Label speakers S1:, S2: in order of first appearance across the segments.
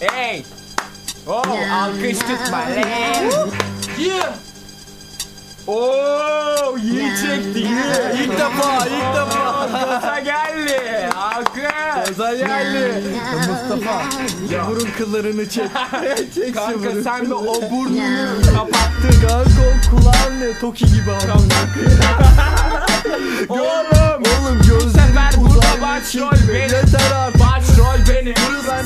S1: Hey. Oh alkış tutma lan. Yeah. Oo iyi çekti. yeah. İlk defa ilk defa. Gaza geldi. Alkış.
S2: Gaza geldi. Mustafa burun kıllarını çek. çek
S1: Kanka sen de o burnunu kapattın.
S2: Kanka o kulağın ne? Toki gibi ama.
S1: Oğlum.
S2: Oğlum gözlerin
S1: sefer burada başrol benim.
S2: Yeter artık.
S1: Başrol benim.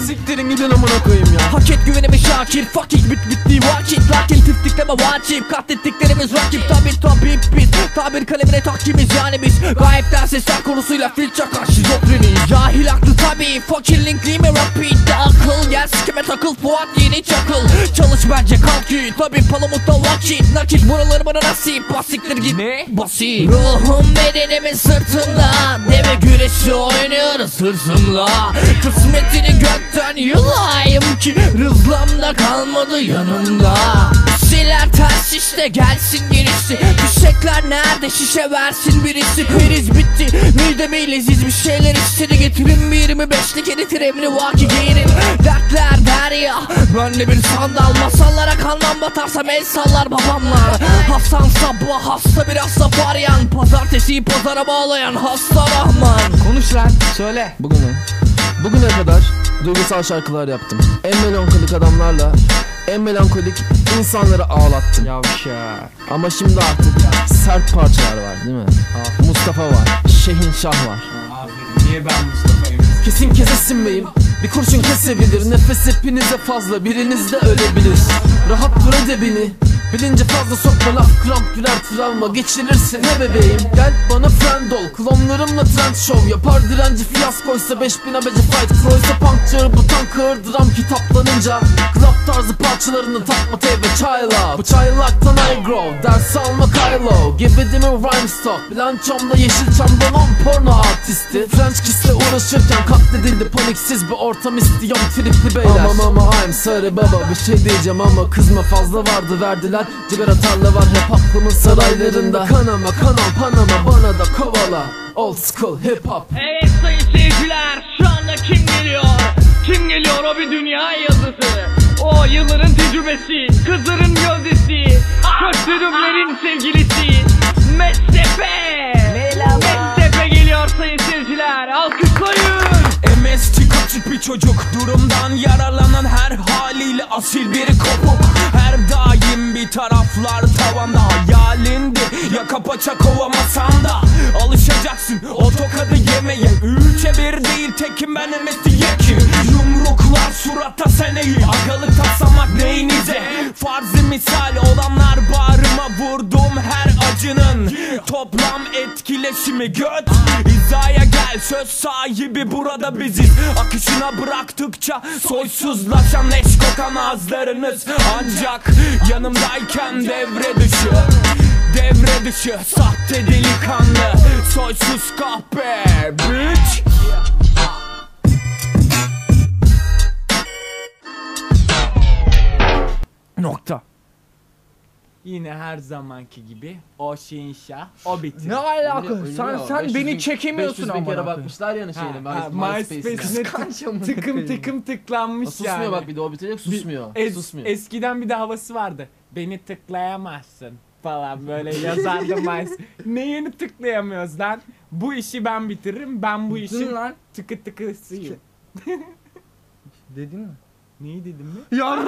S2: Siktirin gidin amına koyayım ya.
S3: Hak et güvenimi Şakir. Fucking bit bitti vakit Lakin tiftikleme vacip. Katlettiklerimiz rakip. Tabi tabi biz Tabir kalemine takimiz yani biz. Gayipten sesler konusuyla fil çakar Şizofreni Cahil haklı tabi Fakir linkliyim rapide Akıl gel sikime takıl. Fuat yeni çakıl. Çalış bence kalk ki Tabi palamutta vakit Nakit buralarımın nasip. Basiktir git.
S1: Ne?
S3: Basit Ruhum bedenimin sırtında. Deve güreşi oynuyoruz hırsımla Kısmetini gökten yılayım ki Rızlamda kalmadı yanımda. Şeyler ters işte gelsin gerisi Fişekler nerede? Şişe versin birisi. Priz bitti. Mideme leziz bir şeyler istedi Getirin bir 25'lik edit evli vaki giyirin Dertler derya. Ben de bir sandal. Masallara kalmam batarsam el sallar babamlar Hasan sabah hasta biraz safaryan Pazartesiyi pazara bağlayan hasta Rahman.
S2: Konuş lan söyle. Bugüne. Bugüne kadar duygusal şarkılar yaptım. En melankolik adamlarla en melankolik insanları ağlattım.
S1: Yavşa.
S2: Ama şimdi artık sert parçalar var değil mi? Mustafa var, Şehin Şah var.
S1: Aferin. Niye ben Mustafa'yım?
S2: Kesin kesesin beyim Bir kurşun kesebilir Nefes hepinize fazla Biriniz de ölebilir Rahat de beni Bilince fazla sokma laf kramp girer travma. Geçirirsin he bebeğim? Gel bana friend ol. Klonlarımla trend show Yapar direnci fiyaskoysa 5000 abece fight Croysa punk çağır bu tank dram kitaplanınca. Club tarzı parçalarını takma teybe çayla Bu çaylaktan I grow Ders alma Kylo. Gebedimin rhyme stock Bilançomda Yeşilçam'dan on porno artisti. French kiss'le uğraşırken katledildi paniksiz bir ortam istiyorum tripli beyler. Ama ama I'm sorry baba bir şey diyeceğim ama kızma fazla vardı verdiler Cigara tarla var hep aklımın saraylarında. Kanama kanal panama bana da kovala. Old school hip hop.
S4: Evet sayın seyirciler şu anda kim geliyor? Kim geliyor o bir dünya yıldızı O yılların tecrübesi Kızların gözdesi Köstürümlerin sevgilisi. Mestepe Mestepe geliyor sayın seyirciler Alkışlayın.
S1: MST kaçık bir çocuk. Durumdan yararlanan her haliyle asil bir kopuk Bir taraflar tavanda. Hayalindi yaka paça kovamasan da. Alışacaksın o tokadı yemeye. Ülke bir değil tekim ben MST yekim Yumruklar surata sen eğil Agalık taslamak neyinize? Farzi misal olanlar Toplam etkileşimi göt. Hizaya gel söz sahibi burada biziz. Akışına bıraktıkça soysuzlaşan eş kokan ağızlarınız. Ancak yanımdayken devre dışı Devre dışı. Sahte delikanlı Soysuz kahpe bitch. Nokta Yine her zamanki gibi o şinşa o bitir.
S5: Ne alaka? Sen sen beni çekemiyorsun ama.
S2: kere bakmışlar yani şeyine
S1: Ha,
S2: My-
S1: MySpace'ine
S2: MySpace'ine.
S1: tık- tıkım tıkım tıklanmış
S2: Susmuyor
S1: yani.
S2: bak bir de o bitecek susmuyor.
S1: Es-
S2: susmuyor.
S1: Eskiden bir de havası vardı. Beni tıklayamazsın falan böyle yazardı MySpace. Neyini tıklayamıyoruz lan? Bu işi ben bitiririm. Ben bu işin
S5: Dur lan.
S1: tıkı tıkısıyım.
S5: Dedin mi?
S1: Neyi dedim mi?
S5: Ya